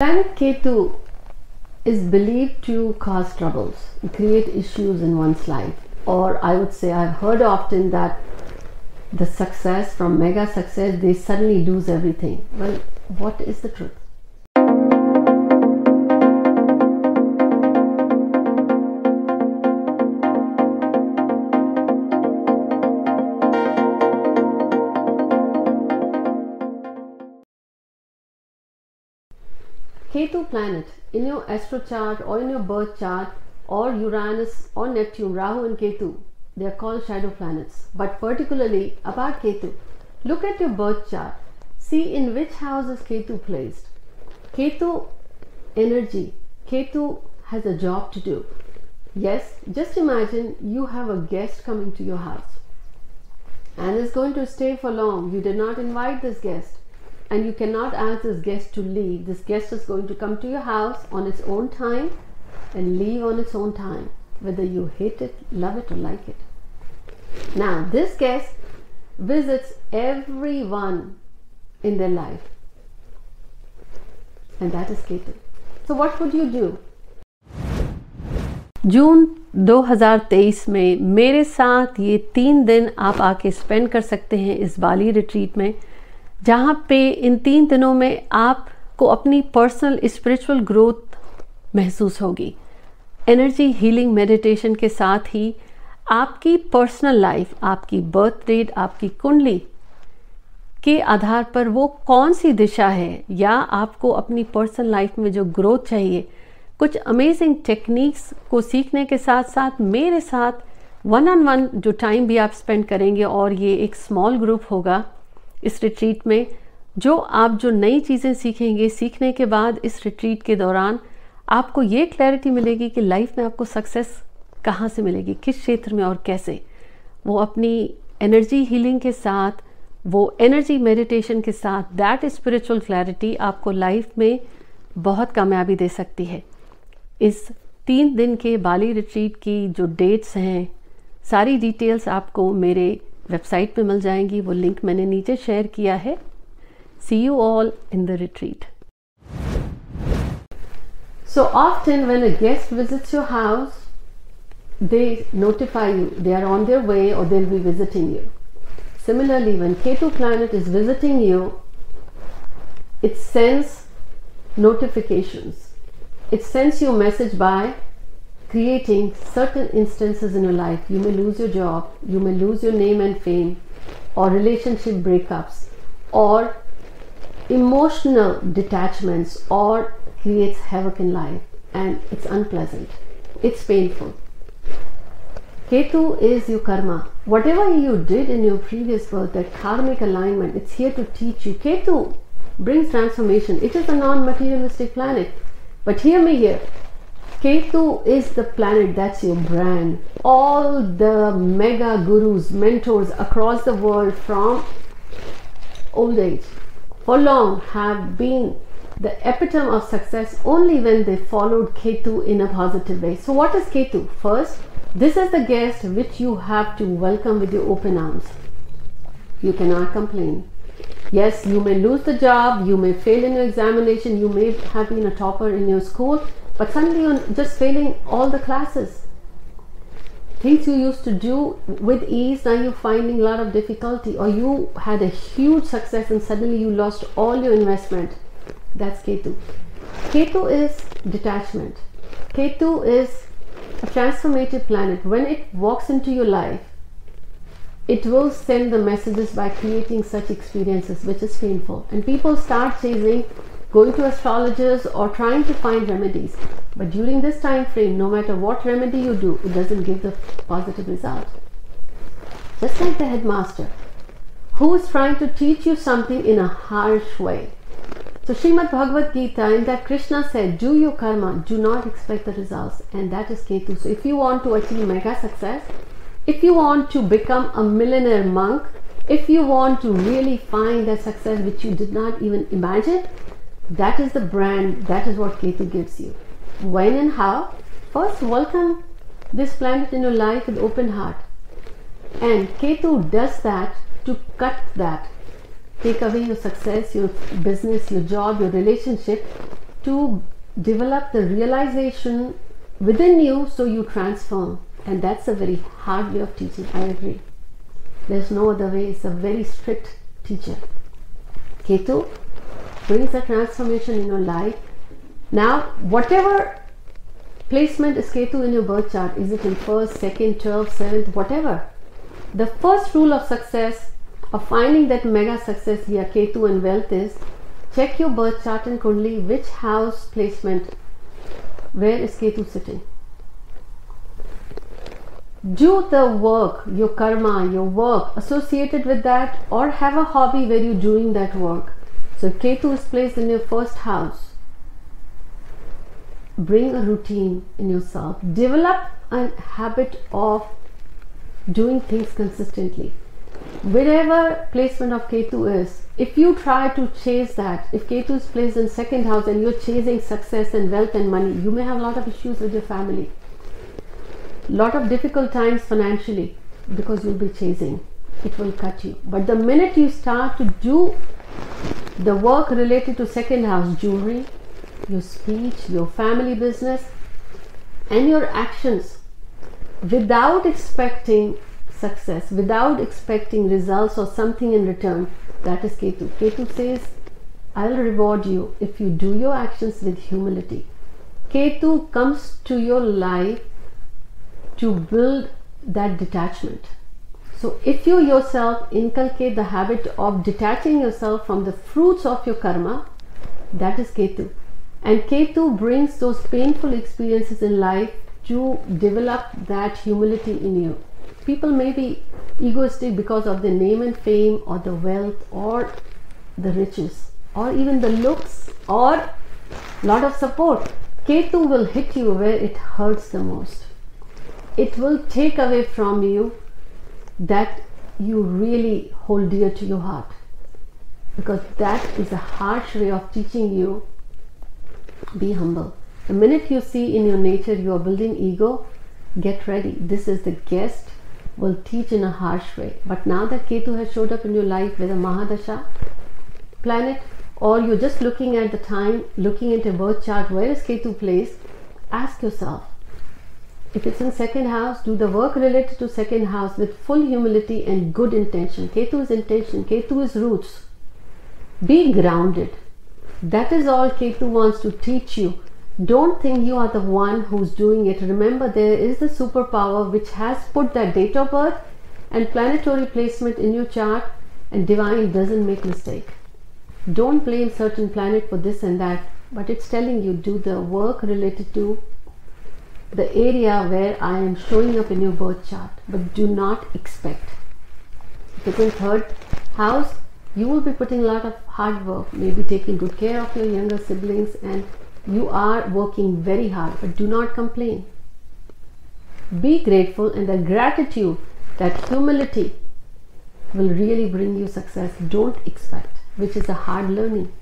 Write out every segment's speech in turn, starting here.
Planet Ketu is believed to cause troubles, create issues in one's life. Or I would say, I've heard often that the success from mega success, they suddenly lose everything. Well, what is the truth? Ketu planet in your astro chart or in your birth chart or Uranus or Neptune, Rahu and Ketu, they are called shadow planets. But particularly about Ketu, look at your birth chart. See in which house is Ketu placed. Ketu energy, Ketu has a job to do. Yes, just imagine you have a guest coming to your house and is going to stay for long. You did not invite this guest and you cannot ask this guest to leave. This guest is going to come to your house on its own time and leave on its own time, whether you hate it, love it, or like it. Now, this guest visits everyone in their life, and that is Ketu. So, what would you do? जून 2023 में मेरे साथ ये तीन दिन आप आके spend कर सकते हैं इस बाली रिट्रीट में जहाँ पे इन तीन दिनों में आपको अपनी पर्सनल स्पिरिचुअल ग्रोथ महसूस होगी। एनर्जी हीलिंग मेडिटेशन के साथ ही आपकी पर्सनल लाइफ आपकी बर्थ डेट आपकी कुंडली के आधार पर वो कौन सी दिशा है या आपको अपनी पर्सनल लाइफ में जो ग्रोथ चाहिए, कुछ अमेजिंग टेक्निक्स को सीखने के साथ साथ मेरे साथ वन ऑन वन जो टाइम भी आप स्पेंड करेंगे और ये एक स्मॉल ग्रुप होगा इस रिट्रीट में, जो आप जो नई चीज़ें सीखेंगे, सीखने के बाद इस रिट्रीट के दौरान आपको ये क्लैरिटी मिलेगी कि लाइफ में आपको सक्सेस कहाँ से मिलेगी, किस क्षेत्र में और कैसे। वो अपनी एनर्जी हीलिंग के साथ, वो एनर्जी मेडिटेशन के साथ दैट स्पिरिचुअल क्लैरिटी आपको लाइफ में बहुत कामयाबी दे सकती है। इस तीन दिन के बाली रिट्रीट की जो डेट्स हैं, सारी डिटेल्स आपको मेरे वेबसाइट पे मिल जाएँगी। वो लिंक मैंने नीचे शेयर किया है। See you all in the retreat so often when a guest visits your house they notify you they are on their way or they be visiting you similarly when Ketu planet is visiting you it's sends notification it sends you message by creating certain instances in your life. You may lose your job, you may lose your name and fame, or relationship breakups, or emotional detachments, or creates havoc in life, and it's unpleasant, it's painful. Ketu is your karma. Whatever you did in your previous birth, that karmic alignment, it's here to teach you. Ketu brings transformation. It is a non materialistic planet. But hear me here Ketu is the planet that's your brand. All the mega gurus, mentors across the world from old age for long have been the epitome of success only when they followed Ketu in a positive way. So, what is Ketu? First, this is the guest which you have to welcome with your open arms. You cannot complain. Yes, you may lose the job, you may fail in your examination, you may have been a topper in your school, but suddenly you're just failing all the classes. Things you used to do with ease, now you're finding a lot of difficulty, or you had a huge success and suddenly you lost all your investment. That's Ketu. Ketu is detachment. Ketu is a transformative planet. When it walks into your life, it will send the messages by creating such experiences, which is painful. And people start chasing going to astrologers or trying to find remedies. But during this time frame, no matter what remedy you do, it doesn't give the positive result. Just like the headmaster, who is trying to teach you something in a harsh way. So Srimad Bhagavad Gita, in that Krishna said, do your karma, do not expect the results. And that is Ketu. So if you want to achieve mega success, if you want to become a millionaire monk, if you want to really find that success which you did not even imagine, that is the brand, that is what Ketu gives you. When and how? First, welcome this planet in your life with open heart. And Ketu does that to cut that, take away your success, your business, your job, your relationship, to develop the realization within you so you transform. And that's a very hard way of teaching. I agree. There's no other way. It's a very strict teacher. Ketu brings a transformation in your life. Now, whatever placement is Ketu in your birth chart, is it in first, second, twelfth, seventh, whatever. The first rule of success of finding that mega success via Ketu and wealth is check your birth chart and Kundli which house placement where is Ketu sitting do the work your karma your work associated with that or have a hobby where you're doing that work so Ketu is placed in your first house bring a routine in yourself develop a habit of doing things consistently wherever placement of Ketu is, if you try to chase that, if Ketu is placed in second house and you're chasing success and wealth and money, you may have a lot of issues with your family. Lot of difficult times financially because you'll be chasing. It will cut you. But the minute you start to do the work related to second house jewelry, your speech, your family business, and your actions without expecting success without expecting results or something in return. That is Ketu. Ketu says, I'll reward you if you do your actions with humility. Ketu comes to your life to build that detachment. So, if you yourself inculcate the habit of detaching yourself from the fruits of your karma, that is Ketu. And Ketu brings those painful experiences in life to develop that humility in you. People may be egoistic because of the name and fame or the wealth or the riches or even the looks or lot of support. Ketu will hit you where it hurts the most. It will take away from you that you really hold dear to your heart because that is a harsh way of teaching you be humble the minute you see in your nature you are building ego get ready this is the guest will teach in a harsh way. But now that Ketu has showed up in your life with a Mahadasha planet, or you're just looking at the time, looking into a birth chart, where is Ketu placed? Ask yourself. If it's in second house, do the work related to second house with full humility and good intention. Ketu is intention, Ketu is roots. Be grounded. That is all Ketu wants to teach you don't think you are the one who's doing it. Remember, there is the superpower which has put that date of birth and planetary placement in your chart, and divine doesn't make mistake. Don't blame certain planet for this and that, but it's telling you do the work related to the area where I am showing up in your birth chart, but do not expect. If it's in third house, you will be putting a lot of hard work, maybe taking good care of your younger siblings and you are working very hard, but do not complain. Be grateful, and the gratitude, that humility will really bring you success. Don't expect, which is a hard learning.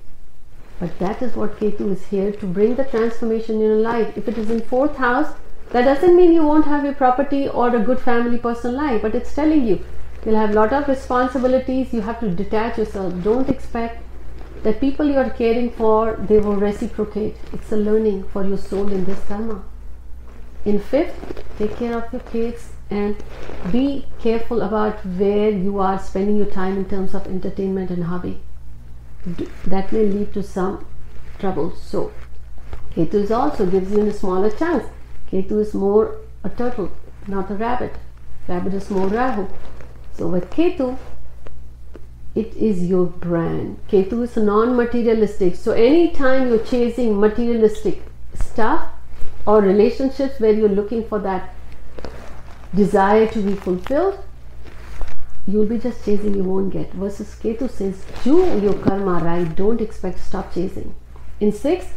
But that is what Ketu is here to bring the transformation in your life. If it is in fourth house, that doesn't mean you won't have a property or a good family personal life, but it's telling you you'll have a lot of responsibilities. You have to detach yourself. Don't expect the people you are caring for, they will reciprocate. It's a learning for your soul in this karma. In fifth, take care of your kids and be careful about where you are spending your time in terms of entertainment and hobby. That may lead to some trouble. So, Ketu is also gives you a smaller chance. Ketu is more a turtle, not a rabbit. Rabbit is more Rahu. So with Ketu, it is your brand. Ketu is non-materialistic. So anytime you're chasing materialistic stuff or relationships where you're looking for that desire to be fulfilled, you'll be just chasing, you won't get. Versus Ketu says, do your karma right, don't expect stop chasing. In six,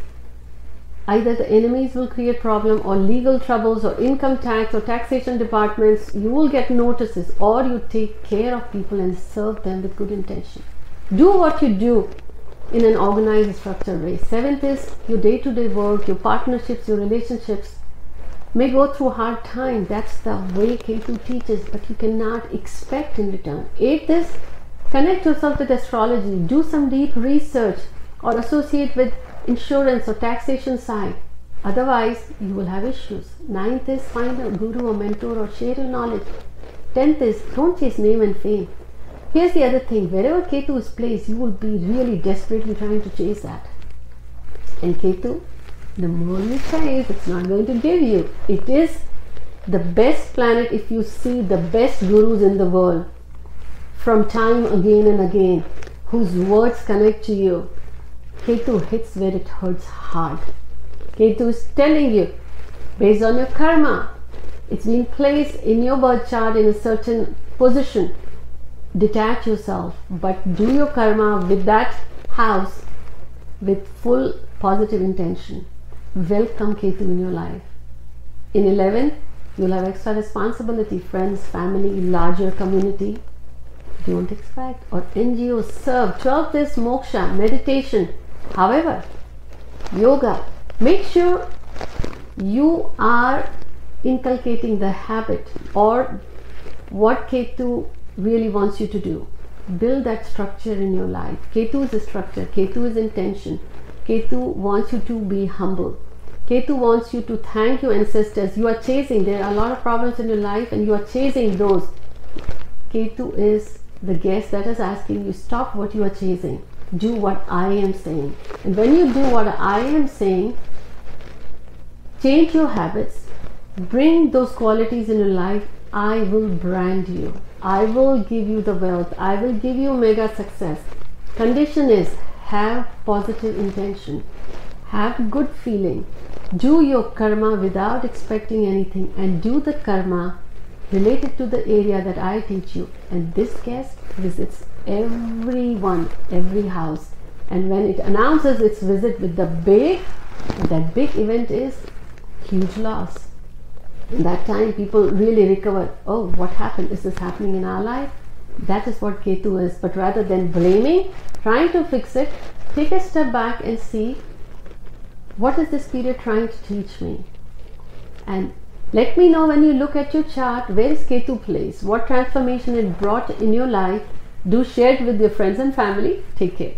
either the enemies will create problem or legal troubles or income tax or taxation departments you will get notices or you take care of people and serve them with good intention do what you do in an organized structured way seventh is your day-to-day work your partnerships your relationships may go through hard time that's the way Ketu teaches but you cannot expect in return eighth is connect yourself with astrology do some deep research or associate with insurance or taxation side. Otherwise, you will have issues. Ninth is find a guru or mentor or share your knowledge. Tenth is don't chase name and fame. Here's the other thing wherever Ketu is placed, you will be really desperately trying to chase that. And Ketu, the more you chase, it's not going to give you. It is the best planet if you see the best gurus in the world from time again and again, whose words connect to you. Ketu hits where it hurts hard. Ketu is telling you, based on your karma, it's been placed in your birth chart in a certain position. Detach yourself, but do your karma with that house with full positive intention. Welcome Ketu in your life. In 11th, you'll have extra responsibility, friends, family, larger community. Don't expect or NGOs serve. 12th is moksha, meditation. However, yoga, make sure you are inculcating the habit or what Ketu really wants you to do. Build that structure in your life. Ketu is a structure, Ketu is intention. Ketu wants you to be humble. Ketu wants you to thank your ancestors. You are chasing, there are a lot of problems in your life, and you are chasing those. Ketu is the guest that is asking you stop what you are chasing. Do what I am saying. And when you do what I am saying, change your habits, bring those qualities in your life. I will brand you. I will give you the wealth. I will give you mega success. Condition is have positive intention, have good feeling, do your karma without expecting anything, and do the karma related to the area that I teach you. And this guest visits everyone, every house. And when it announces its visit with the big, that big event is huge loss. In that time, people really recover. Oh, what happened? Is this happening in our life? That is what Ketu is. But rather than blaming, trying to fix it, take a step back and see what is this period trying to teach me? And let me know when you look at your chart where is Ketu placed, what transformation it brought in your life. Do share it with your friends and family. Take care.